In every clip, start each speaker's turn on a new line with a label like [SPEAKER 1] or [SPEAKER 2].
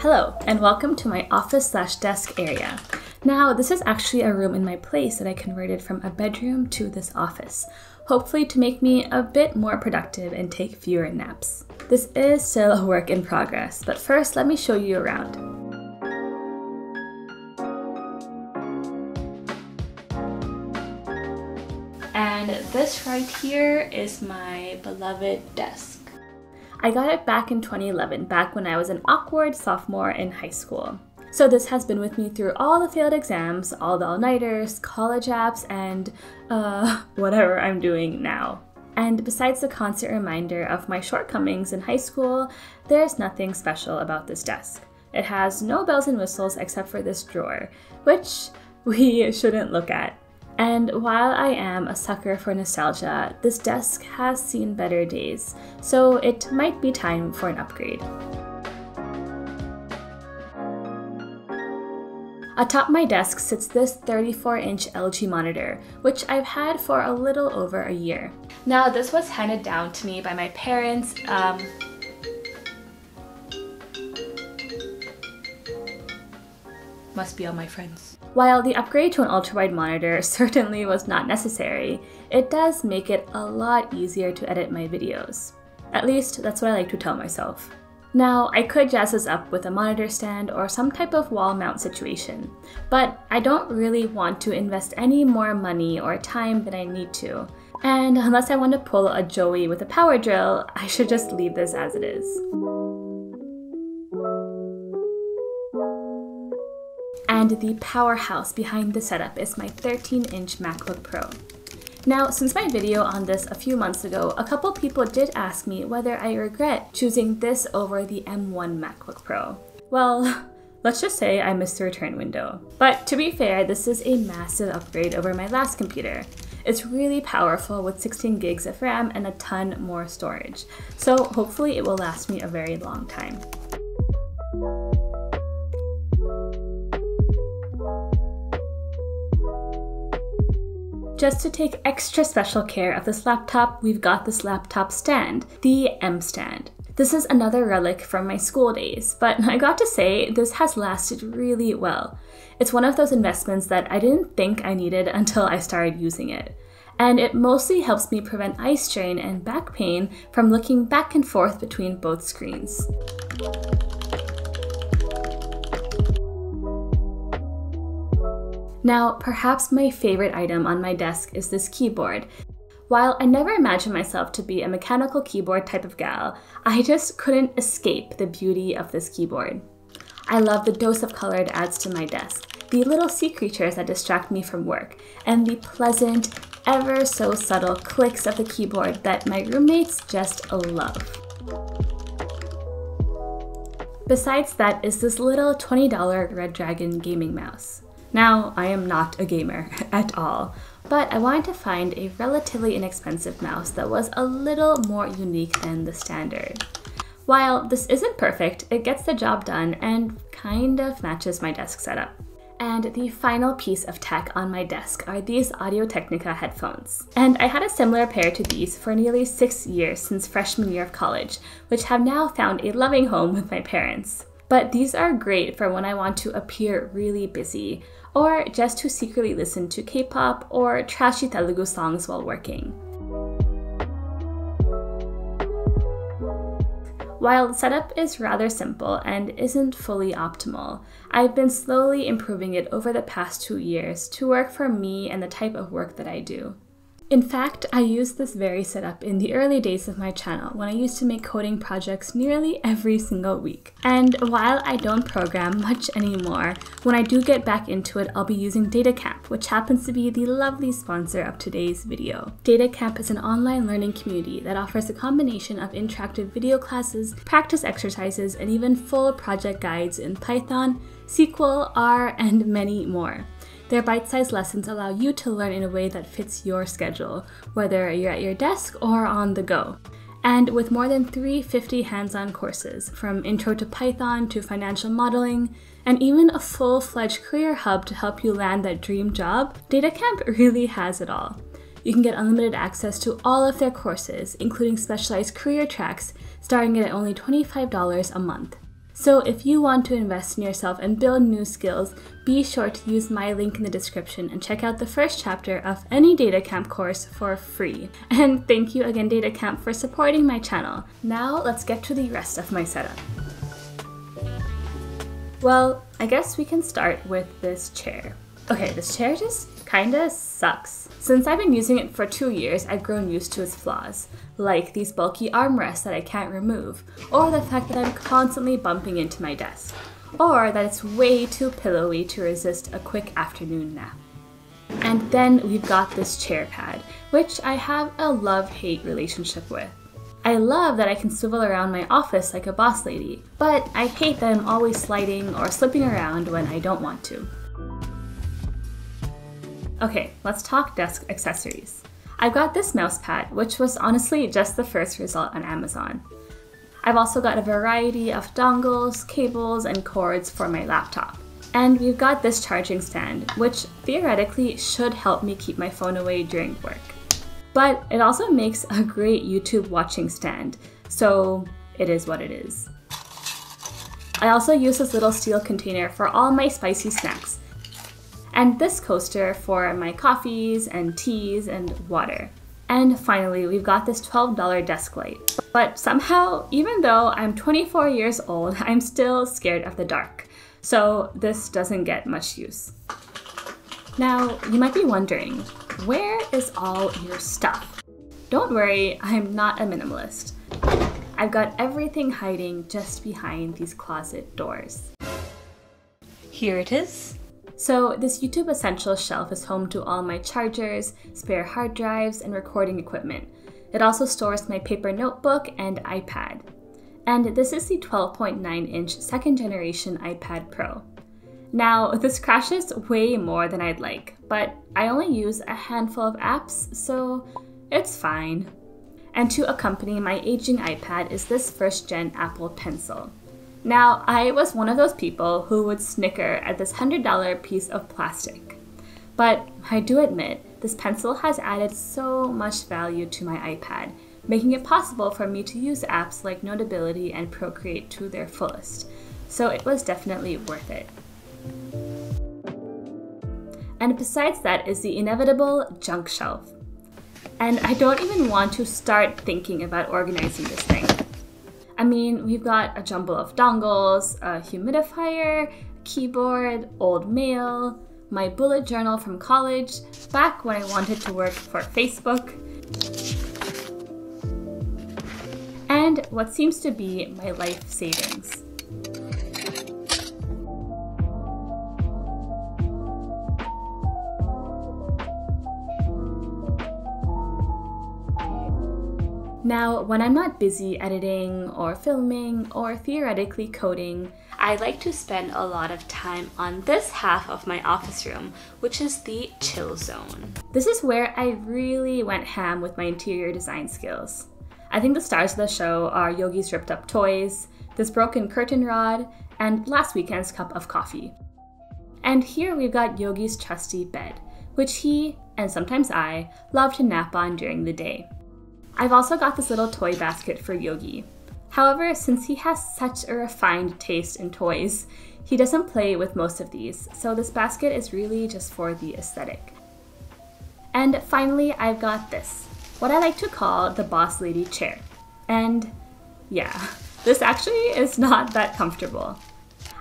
[SPEAKER 1] Hello, and welcome to my office slash desk area. Now, this is actually a room in my place that I converted from a bedroom to this office, hopefully to make me a bit more productive and take fewer naps. This is still a work in progress, but first let me show you around. And this right here is my beloved desk. I got it back in 2011, back when I was an awkward sophomore in high school. So this has been with me through all the failed exams, all the all-nighters, college apps, and uh, whatever I'm doing now. And besides the constant reminder of my shortcomings in high school, there's nothing special about this desk. It has no bells and whistles except for this drawer, which we shouldn't look at. And while I am a sucker for nostalgia, this desk has seen better days, so it might be time for an upgrade. Atop my desk sits this 34 inch LG monitor, which I've had for a little over a year. Now, this was handed down to me by my parents. Um, must be all my friends. While the upgrade to an ultrawide monitor certainly was not necessary, it does make it a lot easier to edit my videos. At least, that's what I like to tell myself. Now, I could jazz this up with a monitor stand or some type of wall mount situation, but I don't really want to invest any more money or time than I need to. And unless I want to pull a Joey with a power drill, I should just leave this as it is. And the powerhouse behind the setup is my 13-inch MacBook Pro. Now, since my video on this a few months ago, a couple people did ask me whether I regret choosing this over the M1 MacBook Pro. Well, let's just say I missed the return window. But to be fair, this is a massive upgrade over my last computer. It's really powerful with 16 gigs of RAM and a ton more storage, so hopefully it will last me a very long time. Just to take extra special care of this laptop, we've got this laptop stand, the M stand. This is another relic from my school days, but I got to say, this has lasted really well. It's one of those investments that I didn't think I needed until I started using it. And it mostly helps me prevent eye strain and back pain from looking back and forth between both screens. Now, perhaps my favorite item on my desk is this keyboard. While I never imagined myself to be a mechanical keyboard type of gal, I just couldn't escape the beauty of this keyboard. I love the dose of color it adds to my desk, the little sea creatures that distract me from work, and the pleasant, ever so subtle clicks of the keyboard that my roommates just love. Besides that is this little $20 Redragon gaming mouse. Now, I am not a gamer at all, but I wanted to find a relatively inexpensive mouse that was a little more unique than the standard. While this isn't perfect, it gets the job done and kind of matches my desk setup. And the final piece of tech on my desk are these Audio Technica headphones. And I had a similar pair to these for nearly six years since freshman year of college, which have now found a loving home with my parents. But these are great for when I want to appear really busy, or just to secretly listen to K-pop or trashy Telugu songs while working. While the setup is rather simple and isn't fully optimal, I've been slowly improving it over the past two years to work for me and the type of work that I do. In fact, I used this very setup in the early days of my channel when I used to make coding projects nearly every single week. And while I don't program much anymore, when I do get back into it, I'll be using DataCamp, which happens to be the lovely sponsor of today's video. DataCamp is an online learning community that offers a combination of interactive video classes, practice exercises, and even full project guides in Python, SQL, R, and many more. Their bite sized lessons allow you to learn in a way that fits your schedule, whether you're at your desk or on the go. And with more than 350 hands on courses, from Intro to Python to financial modeling, and even a full fledged career hub to help you land that dream job, DataCamp really has it all. You can get unlimited access to all of their courses, including specialized career tracks, starting at only $25 a month. So if you want to invest in yourself and build new skills, be sure to use my link in the description and check out the first chapter of any DataCamp course for free. And thank you again DataCamp for supporting my channel. Now let's get to the rest of my setup. Well, I guess we can start with this chair. Okay, this chair just kinda sucks. Since I've been using it for two years, I've grown used to its flaws, like these bulky armrests that I can't remove, or the fact that I'm constantly bumping into my desk, or that it's way too pillowy to resist a quick afternoon nap. And then we've got this chair pad, which I have a love-hate relationship with. I love that I can swivel around my office like a boss lady, but I hate that I'm always sliding or slipping around when I don't want to. Okay, let's talk desk accessories. I've got this mouse pad, which was honestly just the first result on Amazon. I've also got a variety of dongles, cables, and cords for my laptop. And we've got this charging stand, which theoretically should help me keep my phone away during work. But it also makes a great YouTube watching stand, so it is what it is. I also use this little steel container for all my spicy snacks, and this coaster for my coffees and teas and water. And finally, we've got this $12 desk light. But somehow, even though I'm 24 years old, I'm still scared of the dark. So this doesn't get much use. Now, you might be wondering, where is all your stuff? Don't worry, I'm not a minimalist. I've got everything hiding just behind these closet doors. Here it is. So this YouTube Essentials shelf is home to all my chargers, spare hard drives, and recording equipment. It also stores my paper notebook and iPad. And this is the 12.9 inch second generation iPad Pro. Now, this crashes way more than I'd like, but I only use a handful of apps, so it's fine. And to accompany my aging iPad is this first gen Apple Pencil. Now, I was one of those people who would snicker at this $100 piece of plastic. But I do admit, this pencil has added so much value to my iPad, making it possible for me to use apps like Notability and Procreate to their fullest. So it was definitely worth it. And besides that is the inevitable junk shelf. And I don't even want to start thinking about organizing this thing. I mean, we've got a jumble of dongles, a humidifier, keyboard, old mail, my bullet journal from college, back when I wanted to work for Facebook, and what seems to be my life savings. Now, when I'm not busy editing or filming or theoretically coding, I like to spend a lot of time on this half of my office room, which is the chill zone. This is where I really went ham with my interior design skills. I think the stars of the show are Yogi's ripped up toys, this broken curtain rod, and last weekend's cup of coffee. And here we've got Yogi's trusty bed, which he, and sometimes I, love to nap on during the day. I've also got this little toy basket for Yogi. However, since he has such a refined taste in toys, he doesn't play with most of these, so this basket is really just for the aesthetic. And finally, I've got this, what I like to call the boss lady chair. And yeah, this actually is not that comfortable.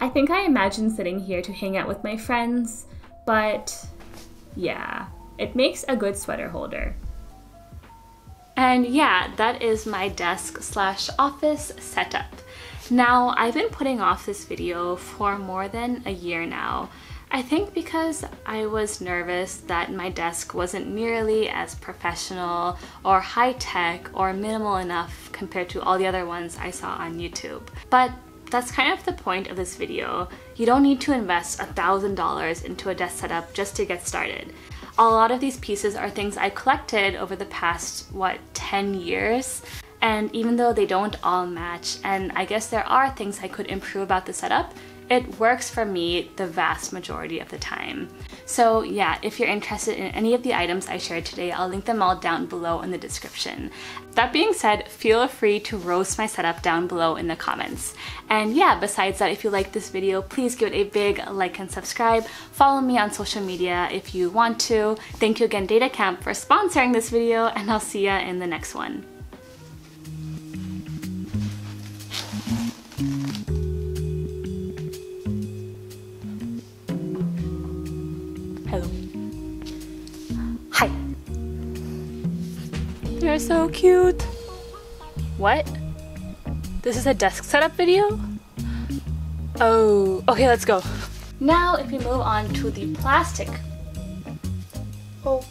[SPEAKER 1] I think I imagine sitting here to hang out with my friends, but yeah, it makes a good sweater holder. And yeah, that is my desk slash office setup. Now, I've been putting off this video for more than a year now. I think because I was nervous that my desk wasn't nearly as professional or high-tech or minimal enough compared to all the other ones I saw on YouTube. But that's kind of the point of this video. You don't need to invest $1,000 into a desk setup just to get started a lot of these pieces are things I collected over the past, what, 10 years. And even though they don't all match, and I guess there are things I could improve about the setup, it works for me the vast majority of the time. So yeah, if you're interested in any of the items I shared today, I'll link them all down below in the description. That being said, feel free to roast my setup down below in the comments. And yeah, besides that, if you like this video, please give it a big like and subscribe. Follow me on social media if you want to. Thank you again DataCamp for sponsoring this video and I'll see ya in the next one. So cute. What? This is a desk setup video? Oh, okay, let's go. Now, if we move on to the plastic. Oh,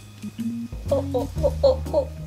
[SPEAKER 1] oh, oh, oh, oh, oh.